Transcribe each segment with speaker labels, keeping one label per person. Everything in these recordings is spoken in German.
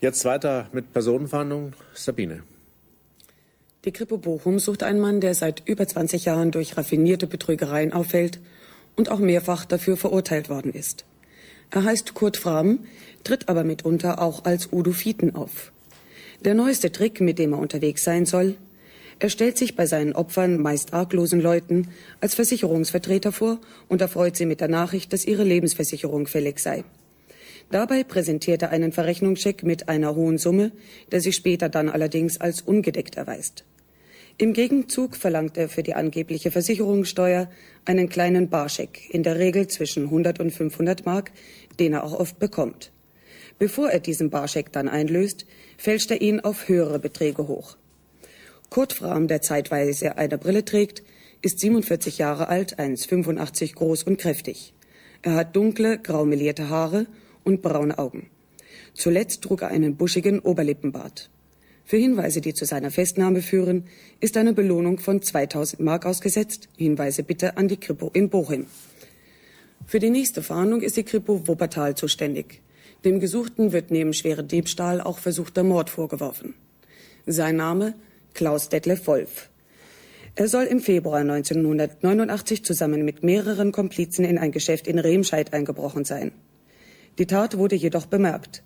Speaker 1: Jetzt weiter mit Personenverhandlungen. Sabine.
Speaker 2: Die Kripo Bochum sucht einen Mann, der seit über 20 Jahren durch raffinierte Betrügereien auffällt und auch mehrfach dafür verurteilt worden ist. Er heißt Kurt Fram, tritt aber mitunter auch als Udo Fieten auf. Der neueste Trick, mit dem er unterwegs sein soll, er stellt sich bei seinen Opfern, meist arglosen Leuten, als Versicherungsvertreter vor und erfreut sie mit der Nachricht, dass ihre Lebensversicherung fällig sei. Dabei präsentiert er einen Verrechnungscheck mit einer hohen Summe, der sich später dann allerdings als ungedeckt erweist. Im Gegenzug verlangt er für die angebliche Versicherungssteuer einen kleinen Barscheck, in der Regel zwischen 100 und 500 Mark, den er auch oft bekommt. Bevor er diesen Barscheck dann einlöst, fälscht er ihn auf höhere Beträge hoch. Kurt Fram, der zeitweise eine Brille trägt, ist 47 Jahre alt, 1,85 groß und kräftig. Er hat dunkle, graumelierte Haare und braune Augen. Zuletzt trug er einen buschigen Oberlippenbart. Für Hinweise, die zu seiner Festnahme führen, ist eine Belohnung von 2000 Mark ausgesetzt. Hinweise bitte an die Kripo in Bochum. Für die nächste Fahndung ist die Kripo Wuppertal zuständig. Dem Gesuchten wird neben schwerem Diebstahl auch versuchter Mord vorgeworfen. Sein Name Klaus Detlef Wolf. Er soll im Februar 1989 zusammen mit mehreren Komplizen in ein Geschäft in Remscheid eingebrochen sein. Die Tat wurde jedoch bemerkt.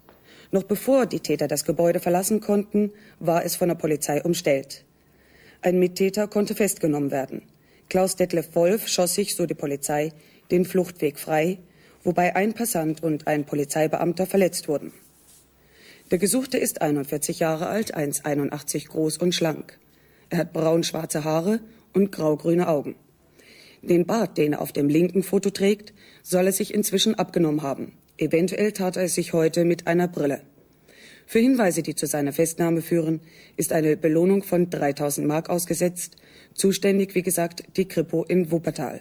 Speaker 2: Noch bevor die Täter das Gebäude verlassen konnten, war es von der Polizei umstellt. Ein Mittäter konnte festgenommen werden. Klaus Detlef Wolf schoss sich, so die Polizei, den Fluchtweg frei, wobei ein Passant und ein Polizeibeamter verletzt wurden. Der Gesuchte ist 41 Jahre alt, 1,81 groß und schlank. Er hat braun-schwarze Haare und graugrüne Augen. Den Bart, den er auf dem linken Foto trägt, soll er sich inzwischen abgenommen haben. Eventuell tat er es sich heute mit einer Brille. Für Hinweise, die zu seiner Festnahme führen, ist eine Belohnung von 3000 Mark ausgesetzt. Zuständig, wie gesagt, die Kripo in Wuppertal.